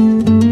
Música